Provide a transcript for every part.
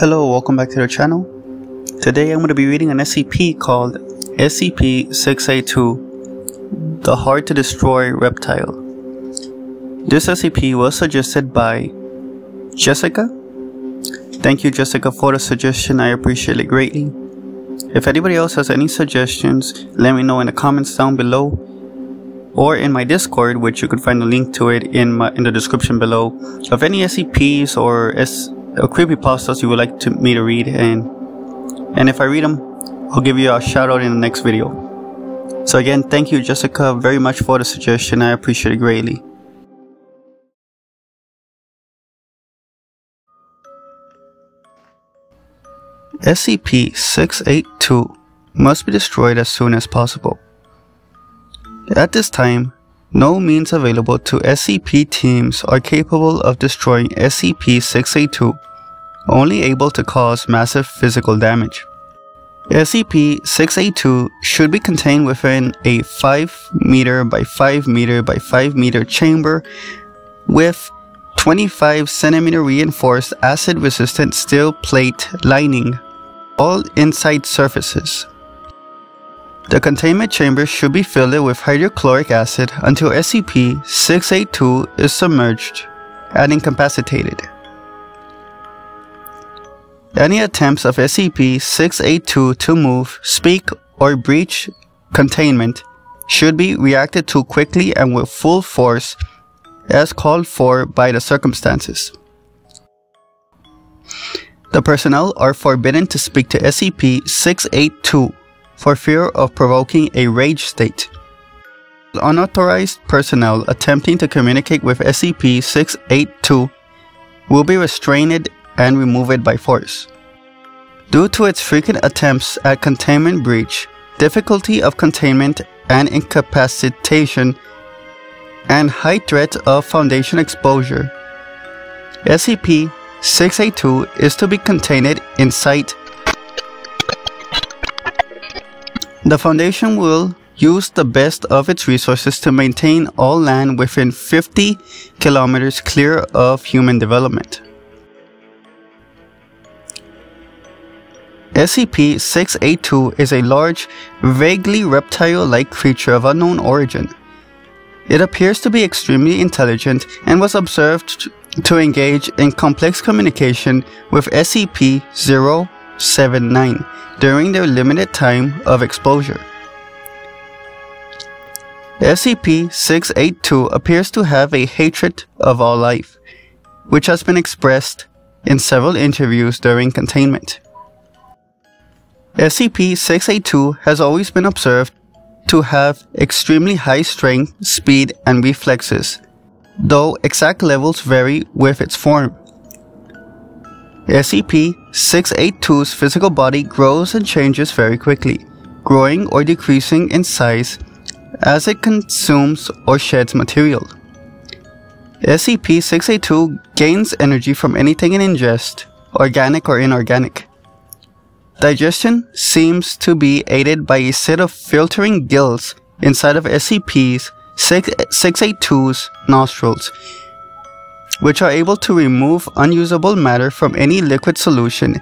Hello, welcome back to the channel. Today I'm going to be reading an SCP called SCP-682, The Hard to Destroy Reptile. This SCP was suggested by Jessica. Thank you Jessica for the suggestion, I appreciate it greatly. If anybody else has any suggestions, let me know in the comments down below or in my Discord, which you can find a link to it in my in the description below, of any SCPs or S Uh, or creepypastas you would like to, me to read and and if I read them, I'll give you a shout out in the next video. So again, thank you Jessica very much for the suggestion, I appreciate it greatly. SCP-682 must be destroyed as soon as possible. At this time, no means available to SCP teams are capable of destroying SCP-682, only able to cause massive physical damage. SCP-682 should be contained within a 5 meter by 5 meter by 5 meter chamber with 25 centimeter reinforced acid resistant steel plate lining all inside surfaces. The containment chamber should be filled with hydrochloric acid until SCP-682 is submerged and incapacitated. Any attempts of SCP-682 to move, speak, or breach containment should be reacted to quickly and with full force as called for by the circumstances. The personnel are forbidden to speak to SCP-682 for fear of provoking a rage state. Unauthorized personnel attempting to communicate with SCP-682 will be restrained and remove it by force. Due to its frequent attempts at containment breach, difficulty of containment and incapacitation, and high threat of Foundation exposure, SCP-682 is to be contained in sight The Foundation will use the best of its resources to maintain all land within 50 kilometers clear of human development. SCP-682 is a large, vaguely reptile-like creature of unknown origin. It appears to be extremely intelligent and was observed to engage in complex communication with SCP-079 during their limited time of exposure. SCP-682 appears to have a hatred of all life, which has been expressed in several interviews during containment. SCP-682 has always been observed to have extremely high strength, speed, and reflexes, though exact levels vary with its form. SCP-682's physical body grows and changes very quickly, growing or decreasing in size as it consumes or sheds material. SCP-682 gains energy from anything it ingests, organic or inorganic. Digestion seems to be aided by a set of filtering gills inside of SCP's 682's nostrils, which are able to remove unusable matter from any liquid solution,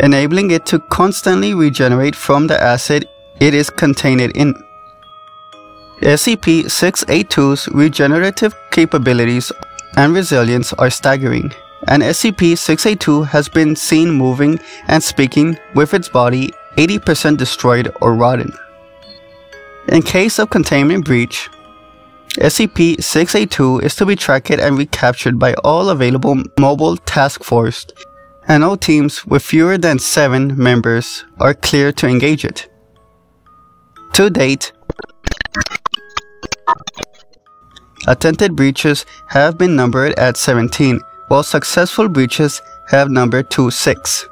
enabling it to constantly regenerate from the acid it is contained in. SCP-682's regenerative capabilities and resilience are staggering, and SCP-682 has been seen moving and speaking with its body 80% destroyed or rotten. In case of containment breach, SCP-682 is to be tracked and recaptured by all available mobile task force, and all teams with fewer than 7 members are clear to engage it. To date, attempted breaches have been numbered at 17, while successful breaches have numbered to 6.